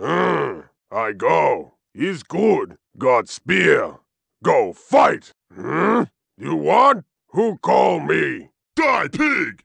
I go. He's good. Got spear. Go fight. Hmm? You want? Who call me? Die, pig!